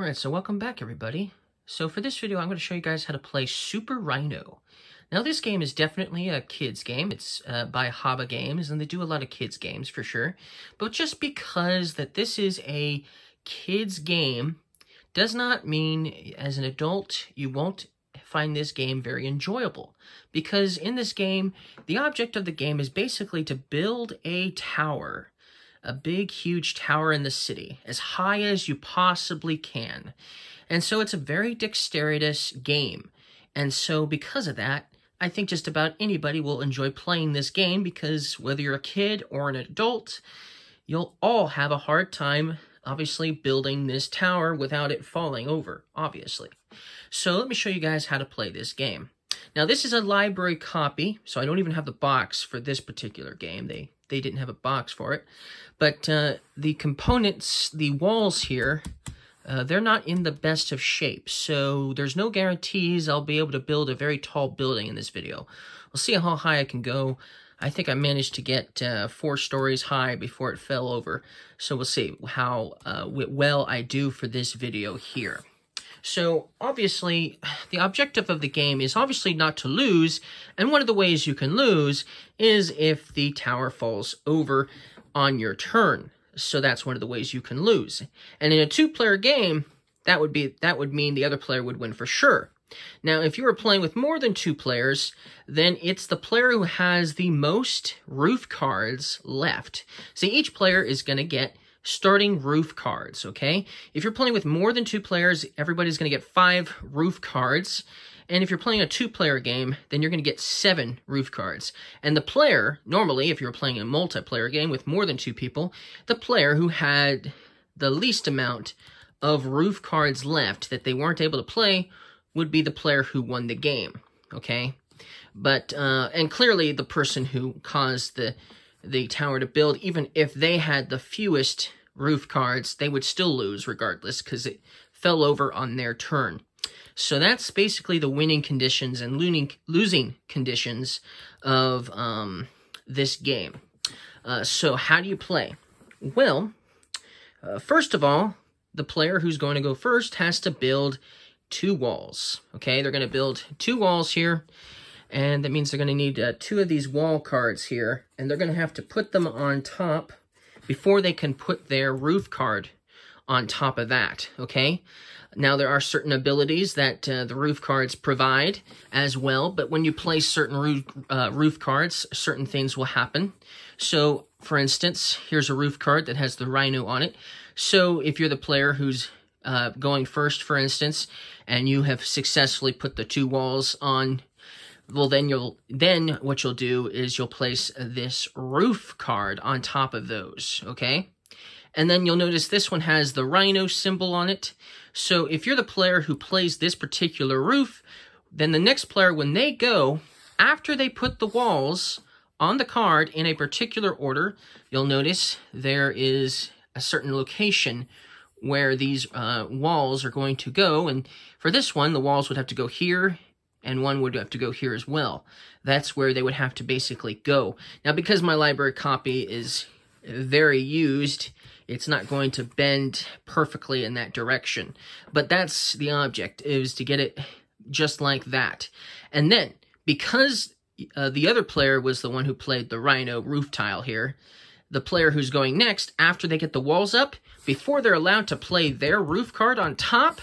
Alright, so welcome back everybody. So for this video, I'm going to show you guys how to play Super Rhino. Now this game is definitely a kids game. It's uh, by Haba Games, and they do a lot of kids games for sure. But just because that this is a kids game does not mean as an adult you won't find this game very enjoyable. Because in this game, the object of the game is basically to build a tower a big, huge tower in the city, as high as you possibly can. And so it's a very dexterous game. And so because of that, I think just about anybody will enjoy playing this game because whether you're a kid or an adult, you'll all have a hard time, obviously, building this tower without it falling over, obviously. So let me show you guys how to play this game. Now, this is a library copy, so I don't even have the box for this particular game. They they didn't have a box for it. But uh, the components, the walls here, uh, they're not in the best of shape. So there's no guarantees I'll be able to build a very tall building in this video. We'll see how high I can go. I think I managed to get uh, four stories high before it fell over. So we'll see how uh, well I do for this video here. So obviously, the objective of the game is obviously not to lose, and one of the ways you can lose is if the tower falls over on your turn. So that's one of the ways you can lose. And in a two-player game, that would be that would mean the other player would win for sure. Now, if you are playing with more than two players, then it's the player who has the most roof cards left. So each player is going to get starting roof cards, okay? If you're playing with more than two players, everybody's going to get five roof cards. And if you're playing a two-player game, then you're going to get seven roof cards. And the player, normally, if you're playing a multiplayer game with more than two people, the player who had the least amount of roof cards left that they weren't able to play would be the player who won the game, okay? But, uh, and clearly the person who caused the the tower to build, even if they had the fewest roof cards, they would still lose regardless because it fell over on their turn. So that's basically the winning conditions and losing, losing conditions of um, this game. Uh, so how do you play? Well, uh, first of all, the player who's going to go first has to build two walls. Okay, they're going to build two walls here and that means they're going to need uh, two of these wall cards here. And they're going to have to put them on top before they can put their roof card on top of that, okay? Now, there are certain abilities that uh, the roof cards provide as well, but when you place certain roof, uh, roof cards, certain things will happen. So, for instance, here's a roof card that has the rhino on it. So, if you're the player who's uh, going first, for instance, and you have successfully put the two walls on well then you'll then what you'll do is you'll place this roof card on top of those okay? And then you'll notice this one has the rhino symbol on it. So if you're the player who plays this particular roof then the next player when they go after they put the walls on the card in a particular order you'll notice there is a certain location where these uh, walls are going to go. And for this one the walls would have to go here and one would have to go here as well. That's where they would have to basically go. Now, because my library copy is very used, it's not going to bend perfectly in that direction. But that's the object, is to get it just like that. And then, because uh, the other player was the one who played the Rhino roof tile here, the player who's going next, after they get the walls up, before they're allowed to play their roof card on top,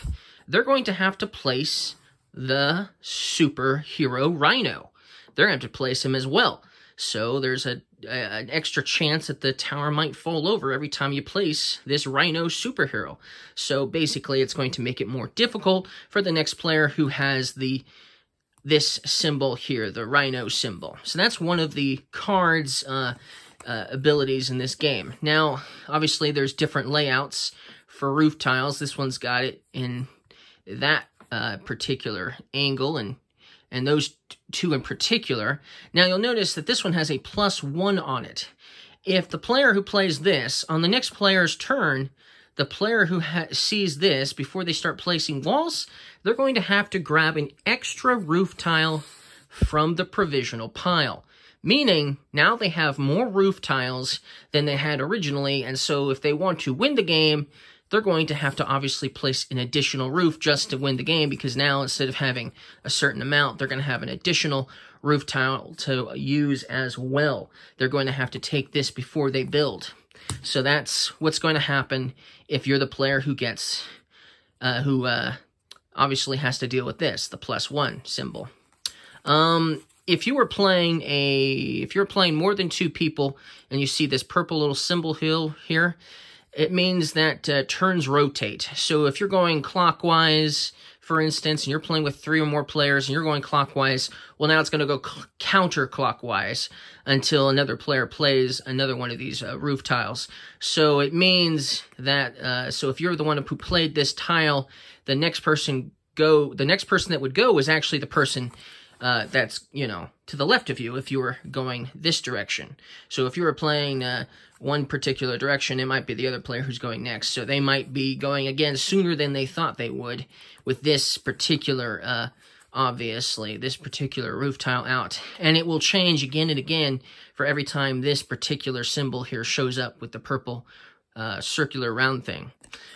they're going to have to place the superhero Rhino. They're going to have to place him as well. So there's a, a, an extra chance that the tower might fall over every time you place this Rhino superhero. So basically, it's going to make it more difficult for the next player who has the this symbol here, the Rhino symbol. So that's one of the cards uh, uh, abilities in this game. Now, obviously, there's different layouts for roof tiles. This one's got it in that particular angle and and those two in particular. Now you'll notice that this one has a plus one on it. If the player who plays this, on the next player's turn, the player who sees this before they start placing walls, they're going to have to grab an extra roof tile from the provisional pile. Meaning, now they have more roof tiles than they had originally, and so if they want to win the game, they're going to have to obviously place an additional roof just to win the game because now instead of having a certain amount, they're going to have an additional roof tile to use as well. They're going to have to take this before they build. So that's what's going to happen if you're the player who gets, uh, who uh, obviously has to deal with this, the plus one symbol. Um, if you were playing a, if you're playing more than two people and you see this purple little symbol hill here, it means that uh, turns rotate. So if you're going clockwise, for instance, and you're playing with three or more players and you're going clockwise, well, now it's going to go counterclockwise until another player plays another one of these uh, roof tiles. So it means that, uh, so if you're the one who played this tile, the next person go, the next person that would go is actually the person uh, that's, you know, to the left of you if you were going this direction. So if you were playing uh, one particular direction, it might be the other player who's going next. So they might be going again sooner than they thought they would with this particular, uh, obviously, this particular roof tile out. And it will change again and again for every time this particular symbol here shows up with the purple uh, circular round thing.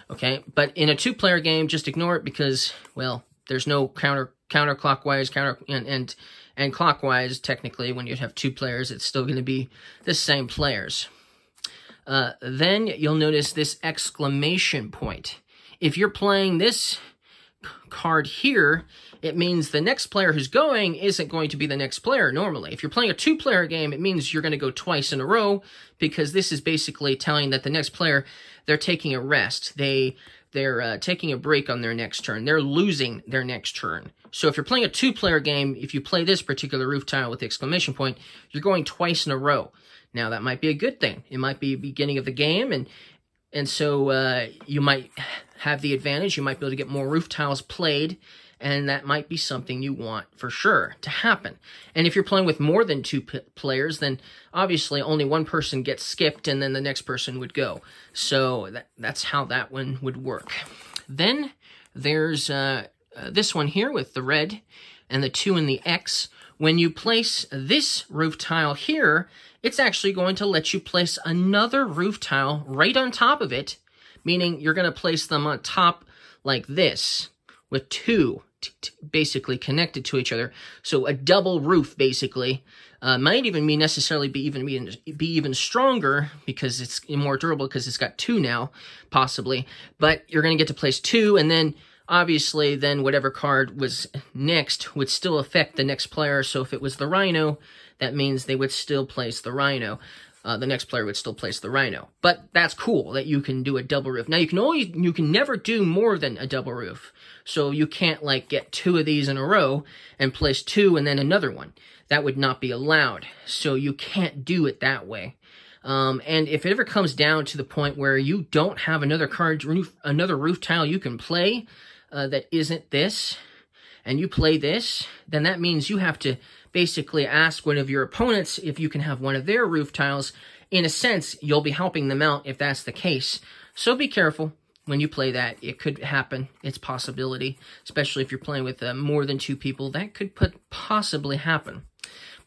Okay, but in a two-player game, just ignore it because, well, there's no counter counterclockwise, counter and and and clockwise. Technically, when you have two players, it's still going to be the same players. Uh, then you'll notice this exclamation point. If you're playing this card here, it means the next player who's going isn't going to be the next player normally. If you're playing a two-player game, it means you're going to go twice in a row because this is basically telling that the next player, they're taking a rest. They, they're uh, taking a break on their next turn. They're losing their next turn. So if you're playing a two-player game, if you play this particular roof tile with the exclamation point, you're going twice in a row. Now, that might be a good thing. It might be beginning of the game, and and so uh, you might have the advantage. You might be able to get more roof tiles played, and that might be something you want for sure to happen. And if you're playing with more than two players, then obviously only one person gets skipped, and then the next person would go. So that, that's how that one would work. Then there's uh, uh, this one here with the red and the 2 and the X. When you place this roof tile here, it's actually going to let you place another roof tile right on top of it, meaning you're going to place them on top like this with two basically connected to each other. So a double roof basically uh, might even be necessarily be even be, be even stronger because it's more durable because it's got two now possibly. But you're going to get to place two and then obviously then whatever card was next would still affect the next player. So if it was the Rhino, that means they would still place the Rhino. Uh, the next player would still place the Rhino. But that's cool that you can do a double roof. Now you can only you can never do more than a double roof. So you can't like get two of these in a row and place two and then another one. That would not be allowed. So you can't do it that way. Um, and if it ever comes down to the point where you don't have another card roof, another roof tile you can play uh, that isn't this, and you play this, then that means you have to basically ask one of your opponents if you can have one of their roof tiles. In a sense, you'll be helping them out if that's the case. So be careful when you play that. It could happen. It's possibility, especially if you're playing with uh, more than two people. That could put possibly happen.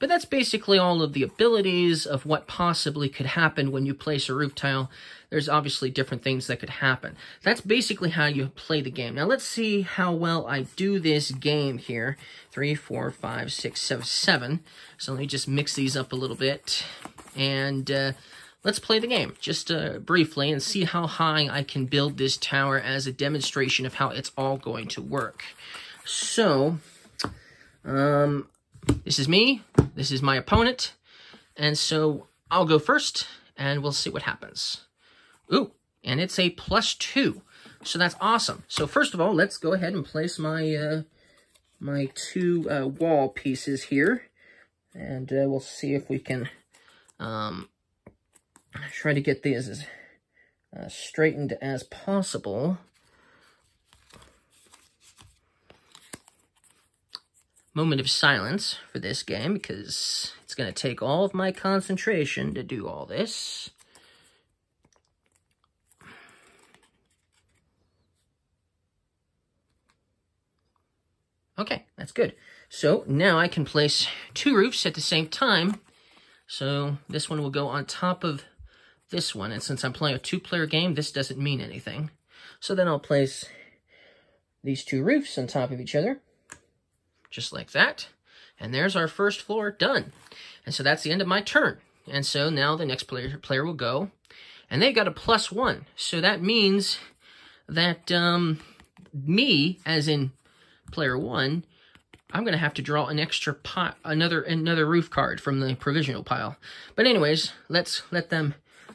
But that's basically all of the abilities of what possibly could happen when you place a roof tile. There's obviously different things that could happen. That's basically how you play the game. Now let's see how well I do this game here. Three, four, five, six, seven, seven. So let me just mix these up a little bit. And uh, let's play the game just uh, briefly and see how high I can build this tower as a demonstration of how it's all going to work. So, um, this is me, this is my opponent, and so I'll go first, and we'll see what happens. Ooh, and it's a plus two, so that's awesome. So first of all, let's go ahead and place my uh, my two uh, wall pieces here, and uh, we'll see if we can um, try to get these as uh, straightened as possible. Moment of silence for this game because it's going to take all of my concentration to do all this. Okay, that's good. So now I can place two roofs at the same time. So this one will go on top of this one. And since I'm playing a two-player game, this doesn't mean anything. So then I'll place these two roofs on top of each other, just like that. And there's our first floor done. And so that's the end of my turn. And so now the next player, player will go. And they've got a plus one. So that means that um, me, as in player one, I'm going to have to draw an extra pot, another another roof card from the provisional pile. But anyways, let's let them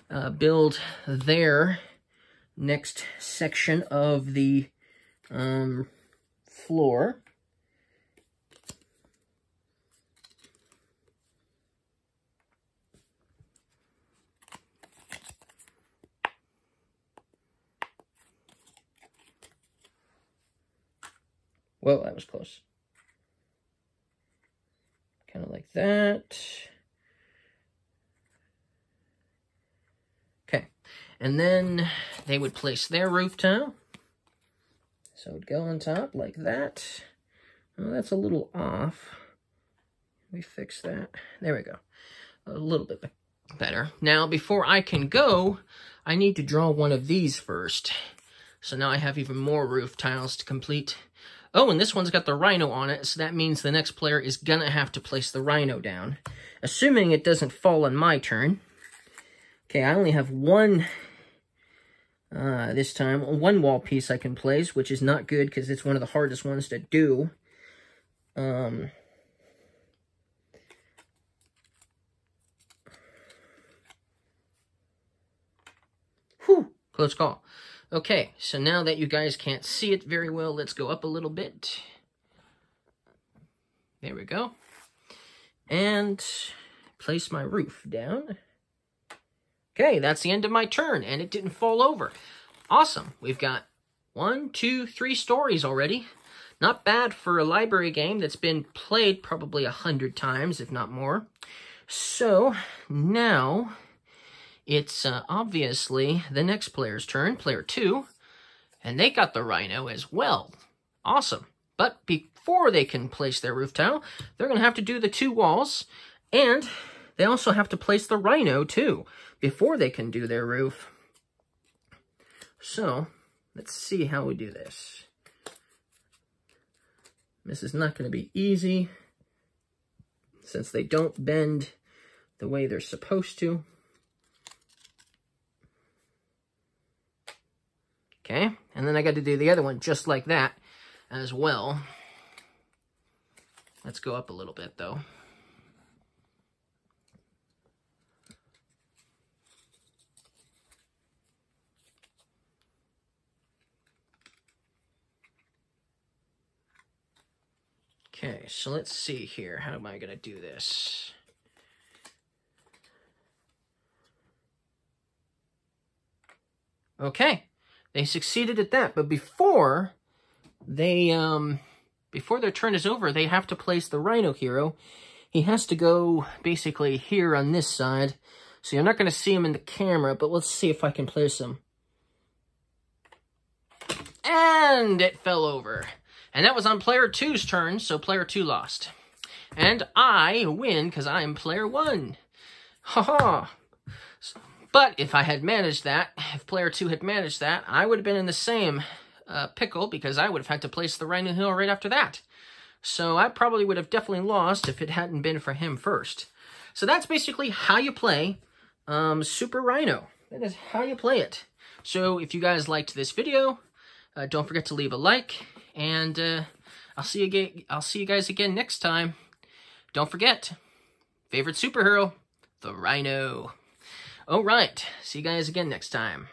uh, build their next section of the um, floor. Well, that was close. Kind of like that. Okay. And then they would place their roof tile. So it would go on top like that. Well, that's a little off. We fix that. There we go. A little bit better. Now, before I can go, I need to draw one of these first. So now I have even more roof tiles to complete. Oh, and this one's got the rhino on it, so that means the next player is going to have to place the rhino down. Assuming it doesn't fall on my turn. Okay, I only have one uh, this time. One wall piece I can place, which is not good because it's one of the hardest ones to do. Um, whew, close call. Okay, so now that you guys can't see it very well, let's go up a little bit. There we go. And place my roof down. Okay, that's the end of my turn, and it didn't fall over. Awesome. We've got one, two, three stories already. Not bad for a library game that's been played probably a hundred times, if not more. So, now it's uh, obviously the next player's turn, player two, and they got the rhino as well. Awesome. But before they can place their roof tile, they're going to have to do the two walls, and they also have to place the rhino too, before they can do their roof. So, let's see how we do this. This is not going to be easy, since they don't bend the way they're supposed to. Okay, and then I got to do the other one just like that as well. Let's go up a little bit though. Okay, so let's see here. How am I going to do this? Okay, they succeeded at that, but before they, um, before their turn is over, they have to place the Rhino Hero. He has to go basically here on this side. So you're not going to see him in the camera, but let's see if I can place him. And it fell over. And that was on player two's turn, so player two lost. And I win because I am player one. Ha ha. But if I had managed that, if player two had managed that, I would have been in the same uh, pickle because I would have had to place the Rhino Hero right after that. So I probably would have definitely lost if it hadn't been for him first. So that's basically how you play um, Super Rhino. That is how you play it. So if you guys liked this video, uh, don't forget to leave a like, and uh, I'll see you again. I'll see you guys again next time. Don't forget, favorite superhero, the Rhino. All right. See you guys again next time.